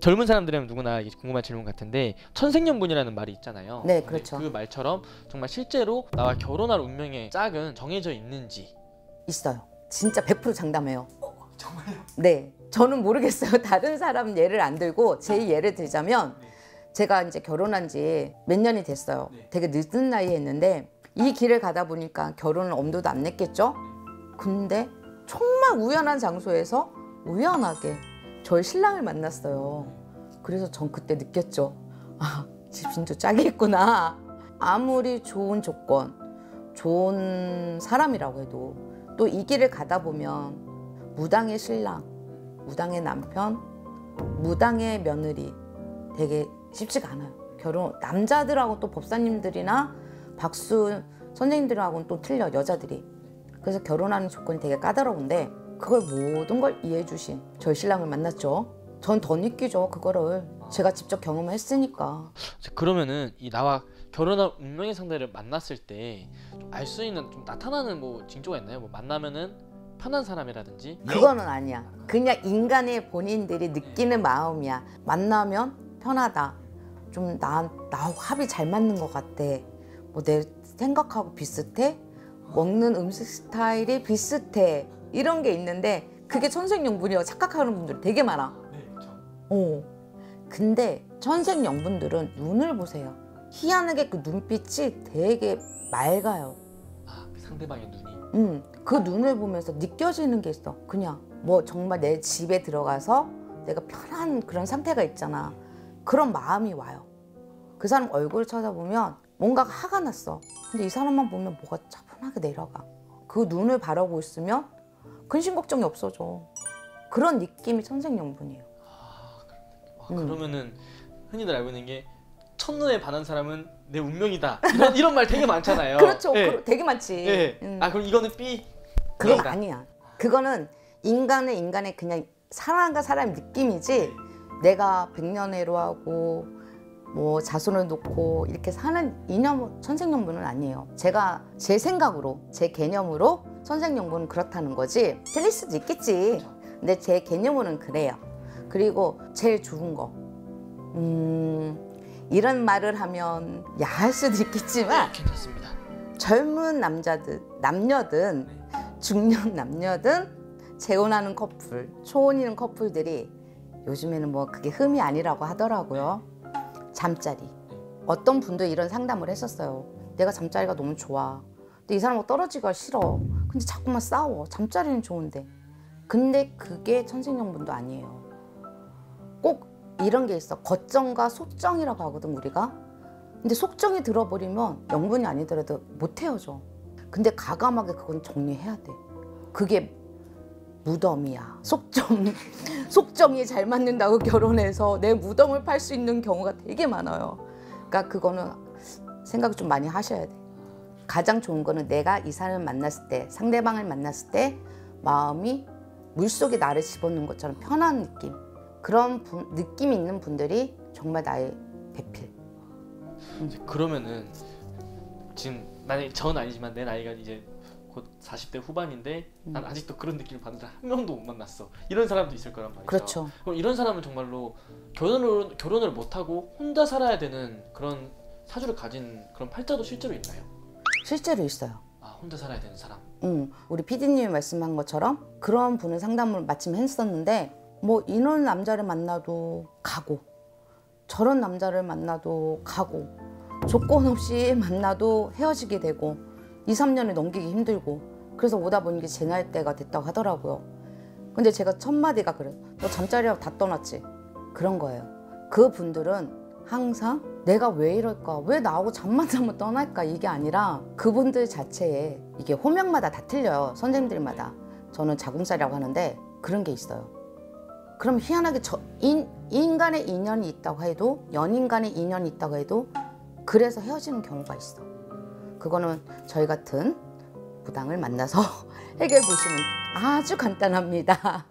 젊은 사람들이면 누구나 궁금한 질문 같은데 천생연분이라는 말이 있잖아요. 네, 그렇죠. 그 말처럼 정말 실제로 나와 결혼할 운명의 짝은 정해져 있는지. 있어요. 진짜 100% 장담해요. 정말요? 네. 저는 모르겠어요. 다른 사람 예를 안 들고 제 예를 들자면 제가 이제 결혼한 지 몇 년이 됐어요. 되게 늦은 나이에 했는데 이 길을 가다 보니까 결혼을 엄두도 안 냈겠죠? 근데 정말 우연한 장소에서 우연하게 저희 신랑을 만났어요. 그래서 전 그때 느꼈죠. 아, 진짜 짝이 있구나. 아무리 좋은 조건, 좋은 사람이라고 해도 또 이 길을 가다 보면 무당의 신랑, 무당의 남편, 무당의 며느리 되게 쉽지가 않아요. 결혼 남자들하고 또 법사님들이나 박수 선생님들하고는 또 틀려 여자들이. 그래서 결혼하는 조건이 되게 까다로운데 그걸 모든 걸 이해해 주신 저희 신랑을 만났죠. 전 더 느끼죠 그거를 제가 직접 경험했으니까. 그러면은 이 나와 결혼할 운명의 상대를 만났을 때 알 수 있는 좀 나타나는 뭐 징조가 있나요? 뭐 만나면은 편한 사람이라든지. 그거는 아니야. 그냥 인간의 본인들이 느끼는 마음이야. 만나면 편하다. 좀 나, 나하고 합이 잘 맞는 것 같아. 뭐 내 생각하고 비슷해? 먹는 음식 스타일이 비슷해. 이런 게 있는데 그게 천생연분이라고 착각하는 분들 되게 많아. 네, 그렇죠. 어. 근데 천생연분들은 눈을 보세요. 희한하게 그 눈빛이 되게 맑아요. 아, 그 상대방의 눈이. 음, 그 눈을 보면서 느껴지는 게 있어. 그냥 뭐 정말 내 집에 들어가서 내가 편한 그런 상태가 있잖아. 그런 마음이 와요. 그 사람 얼굴 쳐다보면 뭔가 화가 났어. 근데 이 사람만 보면 뭐가 차분하게 내려가. 그 눈을 바라보고 있으면 근심 걱정이 없어져. 그런 느낌이 천생연분이에요. 와, 음. 그러면은 흔히들 알고 있는 게 첫눈에 반한 사람은 내 운명이다. 이런, 이런 말 되게 많잖아요. 그렇죠. 예. 그- 되게 많지. 예. 음. 아 그럼 이거는 B. 그건. 아니야. 그거는 인간의 인간의 그냥 사람과 사람 느낌이지 내가 백년해로 하고 뭐 자손을 놓고 이렇게 사는 이념 천생연분은 아니에요. 제가 제 생각으로 제 개념으로 천생연분은 그렇다는 거지 틀릴 수도 있겠지. 근데 제 개념으로는 그래요. 그리고 제일 좋은 거. 음, 이런 말을 하면 야할 수도 있겠지만 괜찮습니다. 젊은 남자들, 남녀든 중년 남녀든 재혼하는 커플, 초혼이는 커플들이 요즘에는 뭐 그게 흠이 아니라고 하더라고요. 잠자리. 어떤 분도 이런 상담을 했었어요. 내가 잠자리가 너무 좋아. 근데 이 사람하고 떨어지기가 싫어. 근데 자꾸만 싸워. 잠자리는 좋은데. 근데 그게 천생연분도 아니에요. 꼭 이런 게 있어. 겉정과 속정이라고 하거든 우리가. 근데 속정이 들어버리면 영분이 아니더라도 못 헤어져. 근데 가감하게 그건 정리해야 돼. 그게 무덤이야. 속정. 속정이 잘 맞는다고 결혼해서 내 무덤을 팔 수 있는 경우가 되게 많아요. 그러니까 그거는 생각 좀 많이 하셔야 돼. 가장 좋은 거는 내가 이 사람을 만났을 때, 상대방을 만났을 때 마음이 물속에 나를 집어넣는 것처럼 편한 느낌. 그런 분- 느낌이 있는 분들이 정말 나의 배필. 이제 그러면은 지금 만약 전 아니지만 내 나이가 이제 곧 40대 후반인데 난 음. 아직도 그런 느낌을 받는 사람 한 명도 못 만났어. 이런 사람도 있을 거란 말이죠. 그렇죠. 그럼 이런 사람은 정말로 결혼을 결혼을 못 하고 혼자 살아야 되는 그런 사주를 가진 그런 팔자도 실제로 있나요? 실제로 있어요. 아 혼자 살아야 되는 사람. 응, 우리 PD님이 말씀한 것처럼 그런 분을 상담을 마침 했었는데 뭐 이런 남자를 만나도 가고 저런 남자를 만나도 가고 조건 없이 만나도 헤어지게 되고 2, 3년을 넘기기 힘들고 그래서 오다 보니 이게 쟁할 때가 됐다고 하더라고요. 근데 제가 첫 마디가 그래. 너 잠자리하고 다 떠났지? 그런 거예요. 그 분들은 항상 내가 왜 이럴까? 왜 나하고 잠만 자면 떠날까? 이게 아니라 그분들 자체에 이게 호명마다 다 틀려요. 선생님들마다. 저는 자궁살이라고 하는데 그런 게 있어요. 그럼 희한하게 저 인, 인간의 인연이 있다고 해도 연인 간의 인연이 있다고 해도 그래서 헤어지는 경우가 있어. 그거는 저희 같은 무당을 만나서 해결해 보시면 아주 간단합니다.